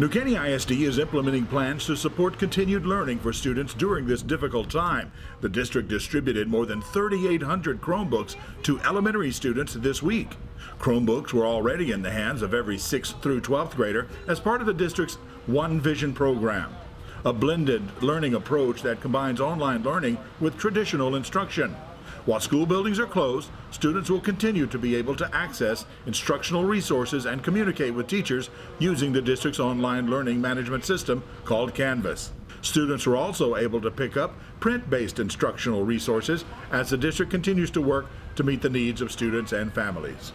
New Caney ISD is implementing plans to support continued learning for students during this difficult time. The district distributed more than 3,800 Chromebooks to elementary students this week. Chromebooks were already in the hands of every 6th through 12th grader as part of the district's One Vision program, a blended learning approach that combines online learning with traditional instruction. While school buildings are closed, students will continue to be able to access instructional resources and communicate with teachers using the district's online learning management system called Canvas. Students are also able to pick up print-based instructional resources as the district continues to work to meet the needs of students and families.